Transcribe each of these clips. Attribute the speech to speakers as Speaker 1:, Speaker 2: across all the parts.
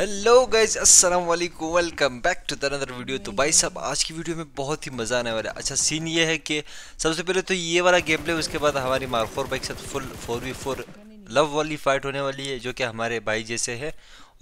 Speaker 1: Hello guys अस्सलाम वालेकुम welcome back to another video तो भाई साहब, आज की वीडियो में बहुत ही मज़ा आने वाला है। अच्छा सीन ये है कि सबसे पहले तो ये वाला गेम प्ले उसके बाद हमारी मार्फोर बाइक साथ full four v four love वाली फाइट होने वाली है, जो कि हमारे भाई जैसे है।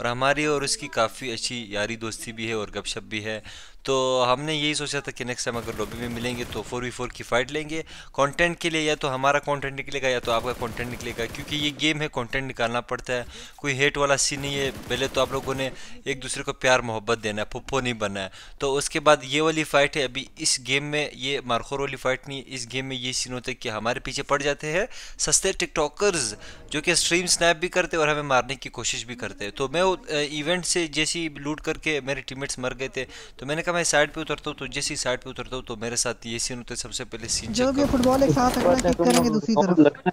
Speaker 1: और हमारी और उसकी काफ़ी अच्छी यारी दोस्ती भी है और गपशप भी है। तो हमने यही सोचा था कि नेक्स्ट टाइम अगर लॉबी में मिलेंगे तो फोर वी फोर की फ़ाइट लेंगे। कंटेंट के लिए या तो हमारा कंटेंट निकलेगा या तो आपका कंटेंट निकलेगा, क्योंकि ये गेम है कंटेंट निकालना पड़ता है। कोई हेट वाला सीन नहीं है, पहले तो आप लोगों ने एक दूसरे को प्यार, मोहब्बत देना है पुप्पो नहीं बनना है। तो उसके बाद ये वाली फ़ाइट है, अभी इस गेम में ये मारखोर वाली फ़ाइट नहीं, इस गेम में ये सीन होता है कि हमारे पीछे पड़ जाते हैं सस्ते टिकटॉकर्स जो कि स्ट्रीम स्नैप भी करते और हमें मारने की कोशिश भी करते तो मैं इवेंट से जैसी लूट करके मेरे टीममेट्स मर गए थे तो मैंने कहा मैं साइड पे उतरता हूँ तो जैसी साइड पे उतरता हूँ तो मेरे साथ ये सीन होते सबसे पहले सीन
Speaker 2: जो भी फुटबॉल एक साथ रखना किक करेंगे दूसरी तरफ़।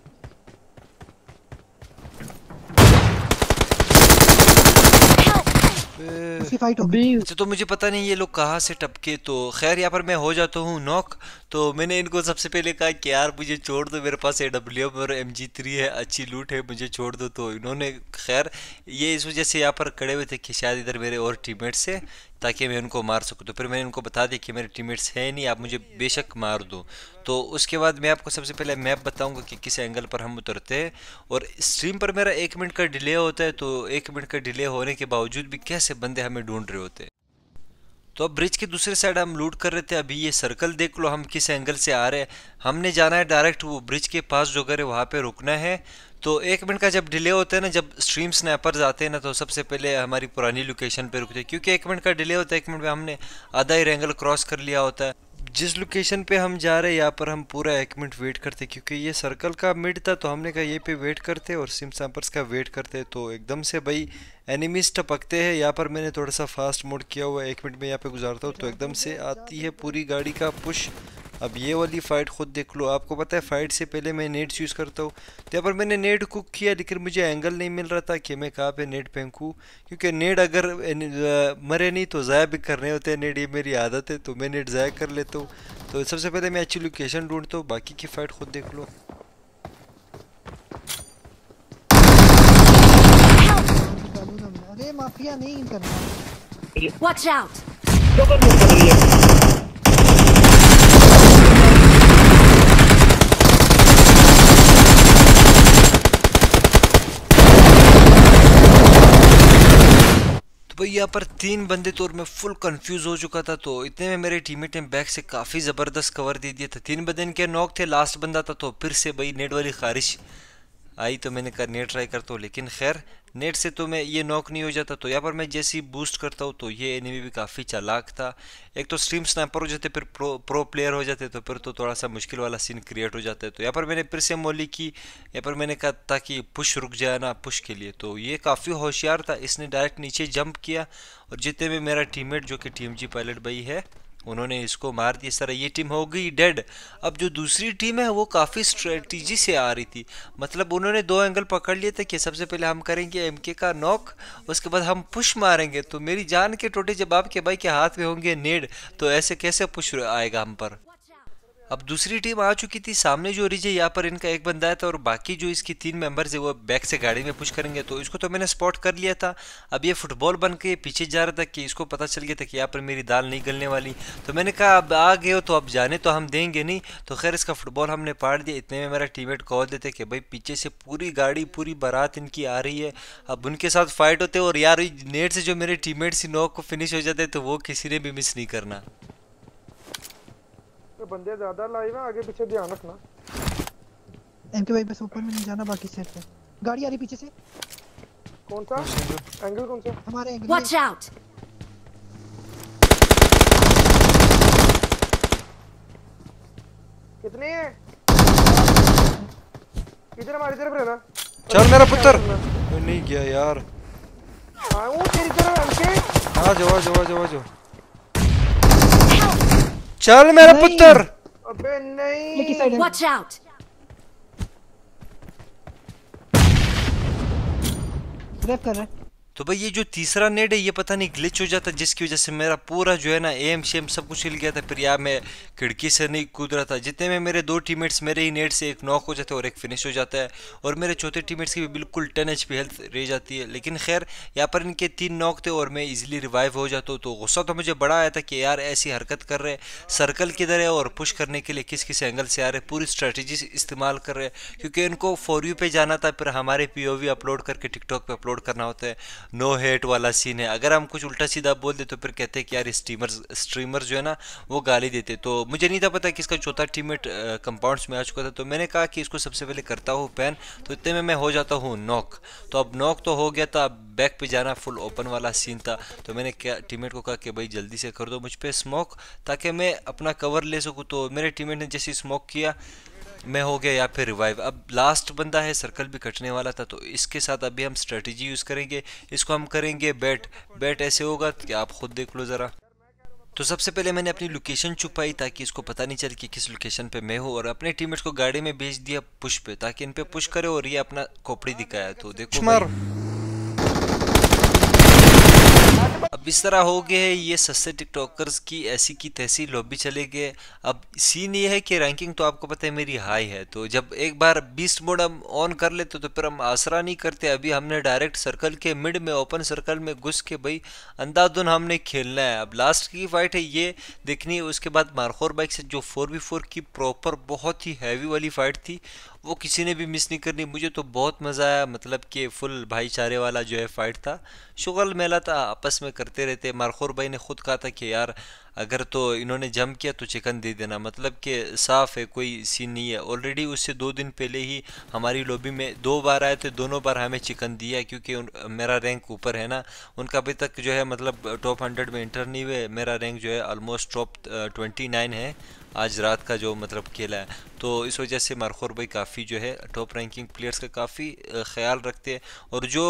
Speaker 2: उसकी फाइट होगी।
Speaker 1: अच्छा तो मुझे पता नहीं ये लोग कहाँ से टपके तो खैर यहाँ पर मैं हो जाता हूँ नॉक तो मैंने इनको सबसे पहले कहा कि यार मुझे छोड़ दो मेरे पास ए डब्ल्यू और एम जी थ्री है अच्छी लूट है मुझे छोड़ दो। तो इन्होंने खैर ये इस वजह से यहाँ पर खड़े हुए थे कि शायद इधर मेरे और टीममेट्स से ताकि मैं उनको मार सकूँ। तो फिर मैंने उनको बता दिया कि मेरे टीममेट्स हैं नहीं, आप मुझे बेशक मार दो। तो उसके बाद मैं आपको सबसे पहले मैप बताऊँगा कि किस एंगल पर हम उतरते हैं। और स्ट्रीम पर मेरा एक मिनट का डिले होता है तो एक मिनट का डिले होने के बावजूद भी कैसे बंदे हमें ढूंढ रहे होते हैं। तो अब ब्रिज के दूसरे साइड हम लूट कर रहे थे, अभी ये सर्कल देख लो हम किस एंगल से आ रहे हैं। हमने जाना है डायरेक्ट वो ब्रिज के पास जो घर है, वहाँ पे रुकना है। तो एक मिनट का जब डिले होता है ना, जब स्ट्रीम स्नैपर्स आते हैं ना तो सबसे पहले हमारी पुरानी लोकेशन पे रुकते हैं। क्योंकि एक मिनट का डिले होता है, एक मिनट में हमने आधा ही रेंगल क्रॉस कर लिया होता है। जिस लोकेशन पे हम जा रहे हैं, यहाँ पर हम पूरा एक मिनट वेट करते क्योंकि ये सर्कल का मिड था तो हमने कहा ये पे वेट करते और सिम सैम्पर्स का वेट करते तो एकदम से भाई एनिमीज टपकते हैं। यहाँ पर मैंने थोड़ा सा फास्ट मोड किया हुआ है, एक मिनट में यहाँ पे गुजारता हूँ तो एकदम से आती है पूरी गाड़ी का पुश अब ये वाली फ़ाइट खुद देख लो। आपको पता है फ़ाइट से पहले मैं नेट्स यूज़ करता हूँ। तो यहाँ पर मैंने नेट कुक किया लेकिन मुझे एंगल नहीं मिल रहा था कि मैं कहाँ पे नेट फेंकूँ। क्योंकि नेट अगर मरे नहीं तो ज़ाया भी करने होते हैं। नेट ये मेरी आदत है तो मैं नेट ज़ाया कर लेता हूँ। तो सबसे पहले मैं अच्छी लोकेशन ढूंढता हूँ बाकी की फ़ाइट खुद देख लो।
Speaker 2: अरे माफिया नहीं करना।
Speaker 3: Watch out!
Speaker 1: तो भाई यहाँ पर तीन बंदे तो और मैं फुल कंफ्यूज हो चुका था तो इतने में मेरे टीममेट ने बैक से काफ़ी ज़बरदस्त कवर दे दिया था। तीन बंदे इनके नॉक थे लास्ट बंदा था तो फिर से भाई नेट वाली खारिश। आई तो मैंने कहा नेट ट्राई कर तो लेकिन खैर नेट से तो मैं ये नॉक नहीं हो जाता तो यहाँ पर मैं जैसे ही बूस्ट करता हूँ तो ये एनिमी भी काफ़ी चालाक था। एक तो स्ट्रीम स्नैपर हो जाते, फिर प्रो प्रो प्लेयर हो जाते तो फिर तो थोड़ा सा मुश्किल वाला सीन क्रिएट हो जाता है। तो यहाँ पर मैंने फिर से मोली की, यहाँ पर मैंने कहा ताकि पुश रुक जाए ना पुश के लिए। तो ये काफ़ी होशियार था, इसने डायरेक्ट नीचे जंप किया, और जितने में मेरा टीममेट जो कि टीम जी पायलट भाई है उन्होंने इसको मार दिया सर ये टीम हो गई डेड। अब जो दूसरी टीम है, वो काफ़ी स्ट्रेटजी से आ रही थी। मतलब उन्होंने दो एंगल पकड़ लिए थे कि सबसे पहले हम करेंगे एमके का नॉक उसके बाद हम पुश मारेंगे। तो मेरी जान के टोटे जब आपके भाई के हाथ में होंगे नेड। तो ऐसे कैसे पुश आएगा हम पर? अब दूसरी टीम आ चुकी थी, सामने जो रिजे यहाँ पर इनका एक बंदा है था और बाकी जो इसकी तीन मेंबर्स है, वो बैक से गाड़ी में पुश करेंगे। तो इसको तो मैंने स्पॉट कर लिया था। अब ये फुटबॉल बन के पीछे जा रहा था कि इसको पता चल गया था कि यहाँ पर मेरी दाल नहीं गलने वाली। तो मैंने कहा, अब आ गए हो तो अब जाने तो हम देंगे नहीं। तो खैर इसका फुटबॉल हमने पाड़ दिया। इतने में मेरा टीममेट कॉल देते कि भाई पीछे से पूरी गाड़ी, पूरी बारात इनकी आ रही है। अब उनके साथ फाइट होते और यार नेट से जो मेरे टीममेट सी नॉक को फिनिश हो जाते तो वो किसी ने भी मिस नहीं करना।
Speaker 4: तो बंदे ज़्यादा लाइव है आगे पीछे ध्यान रखना।
Speaker 2: एमके भाई बस ऊपर में नहीं जाना बाकी सेट पे गाड़ी आ रही पीछे से।
Speaker 4: कौन सा? एंगल कौन सा?
Speaker 2: हमारे एंगल
Speaker 3: Watch out!
Speaker 4: कितने हैं? इधर हमारी तरफ़ रहना।
Speaker 1: चल मेरा पुत्र। नहीं गया यार।
Speaker 4: हाँ वो तेरी तरफ़ एमके
Speaker 1: आ जाओ आ जाओ आ जाओ आ जाओ। चल मेरा पुत्र।
Speaker 4: अबे नहीं।
Speaker 3: वॉच
Speaker 2: आउट कर रहा है।
Speaker 1: तो भाई ये जो तीसरा नेट है, ये पता नहीं ग्लिच हो जाता जिसकी वजह से मेरा पूरा जो है ना एम शेम सब कुछ हिल गया था। फिर यार मैं खिड़की से नहीं कूद रहा था। जितने में मेरे दो टीममेट्स मेरे ही नेट से एक नॉक हो जाते हैं और एक फिनिश हो जाता है। और मेरे चौथे टीममेट्स की भी बिल्कुल टेन एच पी हेल्थ रह जाती है। लेकिन खैर, यहाँ पर इनके तीन नॉक थे और मैं इजिली रिवाइव हो जाता हूँ। तो गुस्सा तो मुझे बड़ा आया था कि यार ऐसी हरकत कर रहे सर्कल किधर है और पुश करने के लिए किस किस एंगल से आ रहे पूरी स्ट्रेटजी इस्तेमाल कर रहे क्योंकि इनको फॉर यू पे जाना था, फिर हमारे पीओवी अपलोड करके टिकटॉक पर अपलोड करना होता है। नो हेट वाला सीन है। अगर हम कुछ उल्टा सीधा बोल दे तो फिर कहते हैं कि यार स्ट्रीमर स्ट्रीमर जो है ना, वो गाली देते तो मुझे नहीं था पता कि इसका चौथा टीममेट कंपाउंड्स में आ चुका था। तो मैंने कहा कि इसको सबसे पहले करता हूँ पैन तो इतने में मैं हो जाता हूँ नॉक तो अब नॉक तो हो गया था। अब बैक पे जाना फुल ओपन वाला सीन था। तो मैंने क्या टीममेट को कहा कि भाई जल्दी से कर दो मुझ पर स्मोक ताकि मैं अपना कवर ले सकूँ। तो मेरे टीममेट ने जैसे स्मोक किया मैं हो गया या फिर रिवाइव अब लास्ट बंदा है सर्कल भी कटने वाला था तो इसके साथ अभी हम स्ट्रेटजी यूज़ करेंगे। इसको हम करेंगे बैट बैट ऐसे होगा कि आप खुद देख लो ज़रा। तो सबसे पहले मैंने अपनी लोकेशन छुपाई ताकि इसको पता नहीं चले कि किस लोकेशन पे मैं हूँ और अपने टीममेट्स को गाड़ी में भेज दिया पुश पे ताकि इन पे पुश करे और ये अपना खोपड़ी दिखाया तो देखो अब इस तरह हो गए है, ये सस्ते टिकटॉकर्स की, ऐसी की तैसी लॉबी चले गए। अब सीन ये है कि रैंकिंग तो आपको पता है मेरी हाई है तो जब एक बार बीस्ट मोड हम ऑन कर लेते तो फिर हम आसरा नहीं करते। अभी हमने डायरेक्ट सर्कल के मिड में ओपन सर्कल में घुस के भाई, अंधाधुन हमने खेलना है। अब लास्ट की फाइट है ये, देखनी है, उसके बाद मारखोर बाइक से जो फोर वी फोर की प्रॉपर बहुत ही हैवी वाली फाइट थी वो किसी ने भी मिस नहीं करनी। मुझे तो बहुत मज़ा आया मतलब कि फुल भाईचारे वाला जो है फाइट था। शुगल मेला था, आपस में करते रहते। मारखोर भाई ने खुद कहा था कि यार अगर तो इन्होंने जम किया तो चिकन दे देना। मतलब कि साफ़ है, कोई सीन नहीं है। ऑलरेडी उससे दो दिन पहले ही हमारी लॉबी में दो बार आए थे, दोनों बार हमें चिकन दिया क्योंकि मेरा रैंक ऊपर है ना। उनका अभी तक जो है मतलब टॉप हंड्रेड में इंटर नहीं हुए। मेरा रैंक जो है ऑलमोस्ट टॉप ट्वेंटी नाइन है आज रात का जो मतलब खेला है। तो इस वजह से मारखोर भाई काफ़ी जो है टॉप रैंकिंग प्लेयर्स का काफ़ी ख्याल रखते हैं। और जो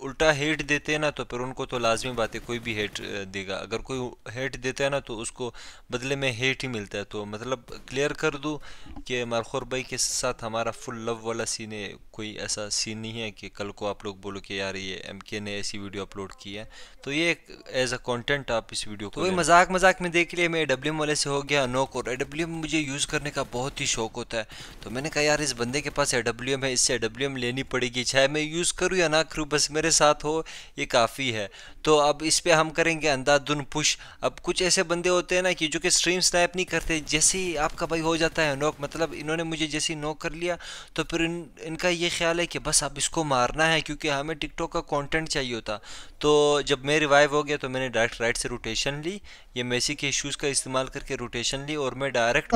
Speaker 1: उल्टा हेट देते हैं ना तो फिर उनको तो लाजमी बात है, कोई भी हेट देगा। अगर कोई हेट देता है ना तो उसको बदले में हेट ही मिलता है। तो मतलब क्लियर कर दूँ कि मारखोर भाई के साथ हमारा फुल लव वाला सीन है। कोई ऐसा सीन नहीं है कि कल को आप लोग बोलो कि यार ये एम के ने ऐसी वीडियो अपलोड की है। तो ये एज अ कॉन्टेंट आप इस वीडियो को तो मज़ाक मज़ाक में देख लिया मैं डब्ल्यू वाले से हो गया नोक और डब्ल्यू मुझे यूज़ करने का बहुत ही शौक होता है। तो मैंने कहा यार इस बंदे के पास डब्ल्यू है इससे डब्ल्यू लेनी पड़ेगी। चाहे मैं यूज़ करूँ या ना करूँ बस मेरे साथ हो ये काफ़ी है। तो अब इस पर हम करेंगे अंधाधुन पुश अब कुछ ऐसे बंदे होते हैं ना कि जो कि स्ट्रीम स्नैप नहीं करते जैसे ही आपका भाई हो जाता है नॉक मतलब इन्होंने मुझे जैसे ही नॉक कर लिया तो फिर इन, इनका ये ख्याल है कि बस अब इसको मारना है क्योंकि हमें टिकटॉक का कंटेंट चाहिए होता। तो जब मैं रिवाइव हो गया तो मैंने डायरेक्ट राइट से रोटेशन ली ये मेसी के इश्यूज़ का इस्तेमाल करके रोटेशन ली और मैं डायरेक्ट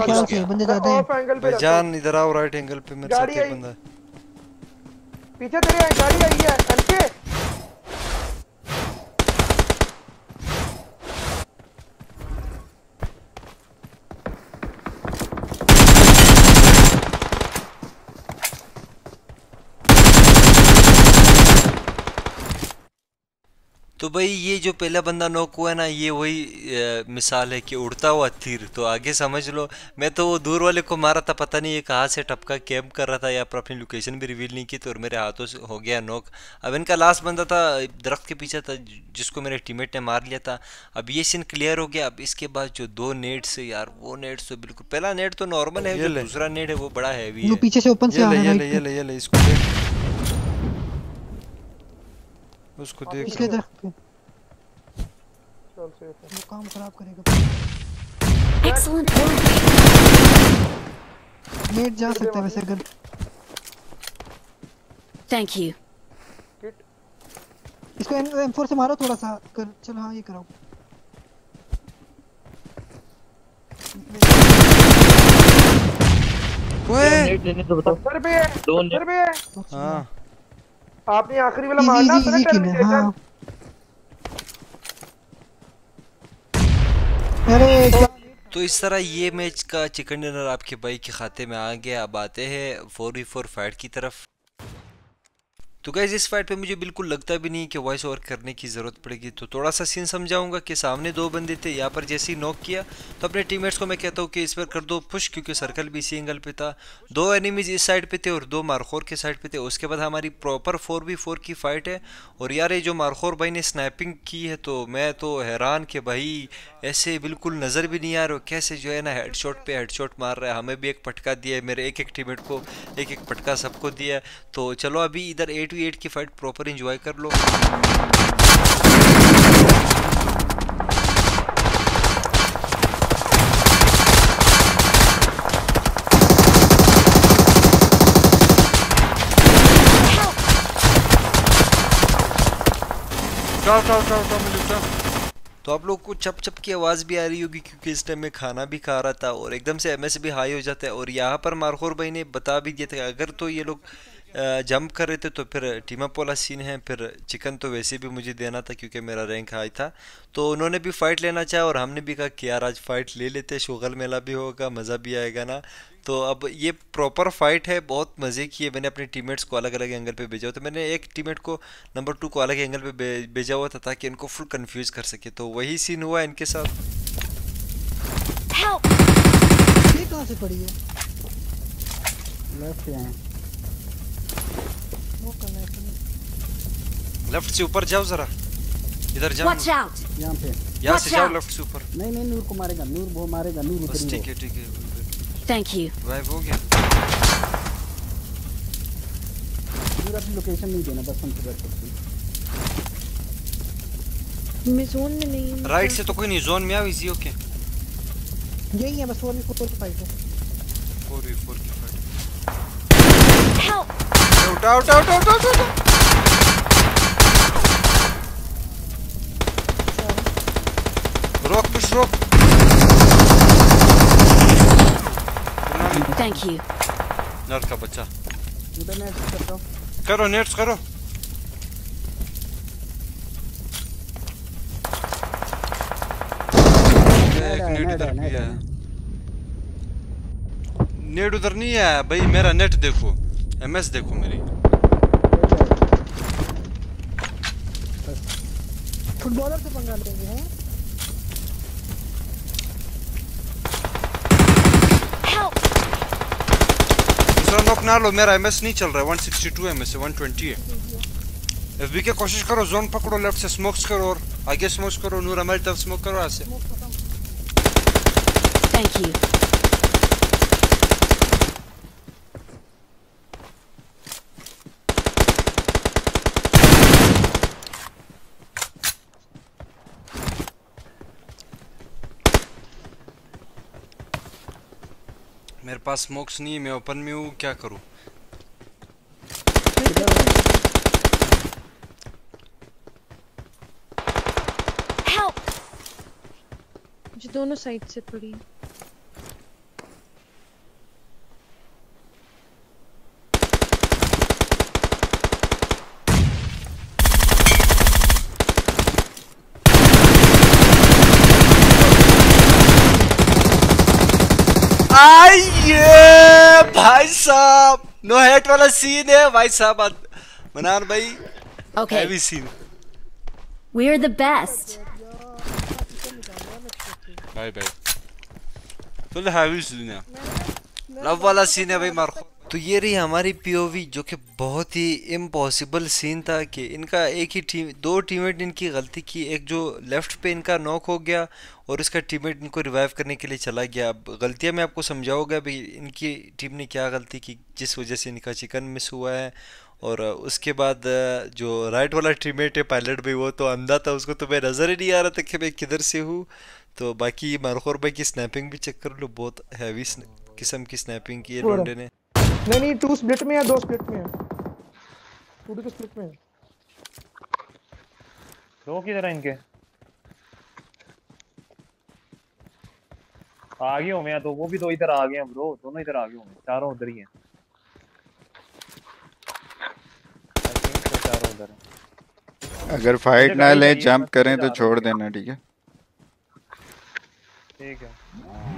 Speaker 3: जान इधर आओ राइट एंगल पे मेरे साथ एक बंदा।
Speaker 4: पीछे तेरे गाड़ी आई है एमके
Speaker 1: तो भाई ये जो पहला बंदा नोक हुआ है ना ये वही मिसाल है कि उड़ता हुआ तीर। तो आगे समझ लो। मैं तो वो दूर वाले को मारा था पता नहीं ये कहाँ से टपका कैम्प कर रहा था या पर अपनी लोकेशन भी रिवील नहीं की तो और मेरे हाथों से हो गया नोक अब इनका लास्ट बंदा था दरख्त के पीछे था जिसको मेरे टीममेट ने मार लिया था। अब ये सीन क्लियर हो गया। अब इसके बाद जो दो नेट से यार वो नेट तो बिल्कुल पहला नेट तो नॉर्मल है दूसरा नेट है वो बड़ा हैवी है।
Speaker 2: पीछे से ओपन से
Speaker 3: ये ले ये ले ये ले इसको उसको देख
Speaker 2: तरफ़ पे चल से वो काम खराब करेगा। एक्सीलेंट नेट जा सकता है वैसे अगर।
Speaker 5: थैंक यू
Speaker 2: इसको M4 से मारो थोड़ा सा। कर चल हाँ ये कराओ।
Speaker 3: ओए!
Speaker 4: नेट लेने तो बताओ। सर पे दो सर पे
Speaker 3: हाँ।
Speaker 4: आपने आखिरी वाला मारना था ना हाँ।
Speaker 1: अरे तो इस तरह ये मैच का चिकन डिनर आपके भाई के खाते में आ गया। अब आते हैं फोर वी फोर फाइट की तरफ़। तो गैस इस फाइट पे मुझे बिल्कुल लगता भी नहीं कि वॉइस ओवर करने की ज़रूरत पड़ेगी। तो थोड़ा सा सीन समझाऊँगा कि सामने दो बंदे थे, यहाँ पर जैसे ही नॉक किया तो अपने टीममेट्स को मैं कहता हूँ कि इस पर कर दो पुश क्योंकि सर्कल भी इसी एंगल पे था। दो एनिमीज इस साइड पे थे और दो मारखोर के साइड पे थे। उसके बाद हमारी प्रॉपर फोर बी फोर की फाइट है। और यार, ये जो मारखोर भाई ने स्नैपिंग की है तो मैं तो हैरान कि भाई, ऐसे बिल्कुल नज़र भी नहीं आ रहा कैसे जो है ना हेड शॉट पे हेड शॉट मार रहा है। हमें भी एक पटका दिया है, मेरे एक एक टीममेट को एक एक पटका सबको दिया है। तो चलो, अभी इधर एट टू एट की फाइट प्रॉपर इंजॉय कर लो।
Speaker 3: मुझे जाओ।
Speaker 1: तो आप लोग को चप चप की आवाज़ भी आ रही होगी क्योंकि इस टाइम में खाना भी खा रहा था और एकदम से एमएस भी हाई हो जाता है और यहाँ पर मारखोर भाई ने बता भी दिया था अगर तो ये लोग जंप कर रहे थे तो फिर टीम अप वाला सीन है फिर चिकन तो वैसे भी मुझे देना था क्योंकि मेरा रैंक हाई था। तो उन्होंने भी फ़ाइट लेना चाहा और हमने भी कहा कि यार आज फ़ाइट ले लेते शुगल मेला भी होगा मज़ा भी आएगा ना। तो अब ये प्रॉपर फाइट है बहुत मज़े की है। मैंने अपने टीममेट्स को अलग अलग एंगल पे भेजा हुआ तो मैंने एक टीममेट को नंबर टू को अलग एंगल पे भेजा हुआ था ताकि इनको फुल कंफ्यूज कर सके। तो वही सीन हुआ इनके साथ।
Speaker 2: ये कहाँ से पड़ी है? लेफ़्ट
Speaker 3: लेफ़्ट से ऊपर जाओ जरा। इधर जाओ
Speaker 5: Watch out!
Speaker 2: यहाँ पे।
Speaker 3: यहाँ से जाओ लेफ़्ट से ऊपर।
Speaker 2: नहीं नहीं नूर को मारेगा नूर वो मारेगा नूर
Speaker 3: बस
Speaker 2: उतरी
Speaker 3: ठीक है ठीक है
Speaker 5: Thank you.
Speaker 3: वाइब हो गया।
Speaker 2: नूर अपनी लोकेशन नहीं देना बस हमसे बैठ सकती
Speaker 6: मैं जोन में नहीं हूँ।
Speaker 3: राइट से तो कोई नहीं जोन में आओ इजी ओके
Speaker 2: यही है बस फोर फोर की फाइट है।
Speaker 3: फोर की! उठा उठा उठा उठा उठा उठा। रोक पुश रोक
Speaker 5: Thank you.
Speaker 3: नर्स का बच्चा करो नेट्स करो। नेट उधर नहीं है भाई मेरा नेट देखो एमएस देखो मेरी।
Speaker 2: फुटबॉलर से पंगा लेंगे हैं?
Speaker 3: नॉक ना लो मेरा एमएस नहीं चल रहा है 162 एमएस है 120 है। एफबी के कोशिश करो जोन पकड़ो लेफ़्ट से स्मोक्स करो और आगे स्मोक्स करो नूर हमारी तरफ़ स्मोक करो ऐसे
Speaker 5: थैंक you.
Speaker 3: मेरे पास स्मोक्स नहीं है मैं ओपन में हूँ क्या करूँ?
Speaker 6: मुझे दोनों साइड से पड़ी
Speaker 1: आइए भाई साहब नो हेट वाला सीन है भाई साहब मनार भाई
Speaker 5: Okay,
Speaker 1: heavy scene
Speaker 5: we're the best.
Speaker 3: Bye bye तो हैवी सीन है
Speaker 1: लव वाला सीन है भाई मारो तो ये रही हमारी पीओवी जो कि बहुत ही इम्पॉसिबल सीन था कि इनका एक ही टीम दो टीममेट इनकी गलती की एक जो लेफ़्ट पे इनका नॉक हो गया और इसका टीममेट इनको रिवाइव करने के लिए चला गया। अब गलतियाँ मैं आपको समझाऊँगा भाई इनकी टीम ने क्या गलती की जिस वजह से इनका चिकन मिस हुआ है। और उसके बाद जो राइट वाला टीममेट है पायलट भाई वो तो अंधा था उसको तो मैं नज़र ही नहीं आ रहा था कि मैं किधर से हूँ। तो बाकी मारखोर भाई की स्नैपिंग भी चेक कर लो बहुत हैवी किस्म की स्नैपिंग की है। लोंडे ने।
Speaker 4: नहीं नहीं टू स्प्लिट में है दो स्प्लिट में है। टू के स्प्लिट में है।
Speaker 7: दो किधर है इनके। आ गए होंगे या तो वो भी दो इधर आ गए हैं ब्रो दोनों इधर आ गए होंगे चारों उधर ही हैं। चारों उधर हैं
Speaker 8: अगर फाइट ना ले जंप करें तो छोड़ देना ठीक है?
Speaker 7: ठीक है।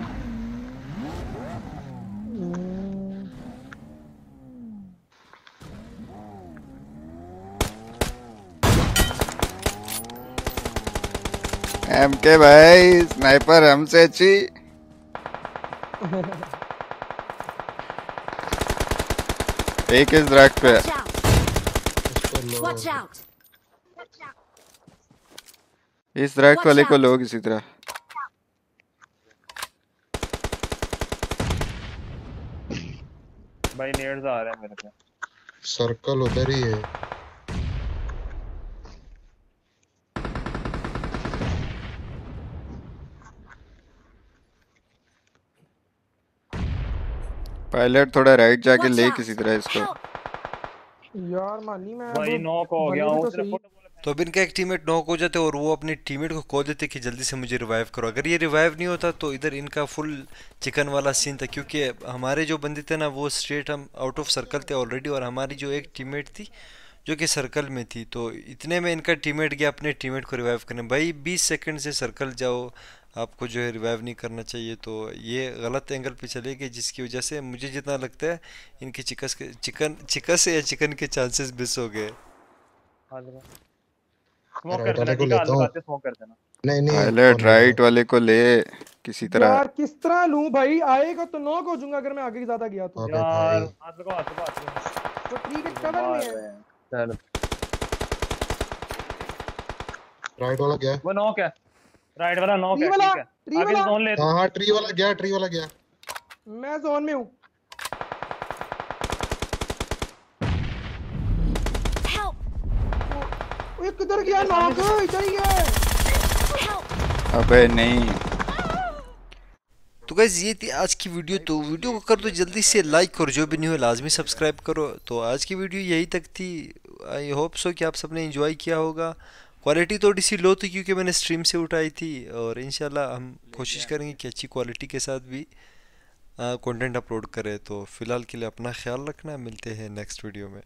Speaker 8: एम के भाई स्नाइपर हमसे अच्छी। एक इस दरख्त पे! इस दरख्त वाले को लो किसी तरह।
Speaker 7: भाई नेड्स आ रहे हैं मेरे पे।
Speaker 9: सर्कल उधर ही है।
Speaker 8: पायलट थोड़ा राइट जाके ले किसी तरह इसको।
Speaker 4: यार मानी मैं
Speaker 7: भाई नॉक हो गया हूँ
Speaker 4: तो।
Speaker 1: तो अब इनका एक टीममेट नॉक हो जाते और वो अपने टीममेट को कॉल देते कि जल्दी से मुझे रिवाइव करो। अगर ये रिवाइव नहीं होता तो इधर इनका फुल चिकन वाला सीन था क्योंकि हमारे जो बंदे थे ना वो स्ट्रेट हम आउट ऑफ़ सर्कल थे ऑलरेडी और हमारी जो एक टीममेट थी जो कि सर्कल में थी तो इतने में इनका टीममेट गया अपने टीममेट को रिवाइव करने। भाई 20 सेकंड से सर्कल जाओ आपको जो है रिवाइव नहीं करना चाहिए तो ये गलत एंगल पे चले गए जिसकी वजह से मुझे जितना लगता है इनके चिकस के चिकन चिकस या चिकन के चांसेस मिस हो गए।
Speaker 7: ठीक है।
Speaker 9: हूँ। नहीं नहीं
Speaker 8: राइट वाले को ले किसी तरह।
Speaker 4: यार किस तरह लूँ भाई? आएगा तो नॉक हो जाऊँगा अगर मैं आगे ज़्यादा गया तो।
Speaker 7: यार हाथ लगाओ हाथ लगाओ
Speaker 4: तो ट्री के कवर में है
Speaker 7: हैं। चल
Speaker 9: राइट वाला गया
Speaker 7: वो नॉक है। राइट वाला नॉक है ठीक है।
Speaker 4: ट्री
Speaker 7: आगे
Speaker 4: वाला।
Speaker 7: जोन ले
Speaker 9: हाँ हाँ ट्री वाला गया ट्री वाला गया।
Speaker 4: मैं जोन में हूँ।
Speaker 5: Help!
Speaker 4: ओए किधर गया नॉक इधर ही है
Speaker 8: अबे नहीं।
Speaker 1: तो गैस ये थी आज की वीडियो तो वीडियो को कर दो जल्दी से लाइक और जो भी नहीं हो लाजमी सब्सक्राइब करो। तो आज की वीडियो यही तक थी। आई होप सो कि आप सबने एंजॉय किया होगा। क्वालिटी थोड़ी सी लो थी क्योंकि मैंने स्ट्रीम से उठाई थी और इन हम कोशिश करेंगे कि अच्छी क्वालिटी के साथ भी कंटेंट अपलोड करें। तो फ़िलहाल के लिए अपना ख्याल रखना मिलते हैं नेक्स्ट वीडियो में।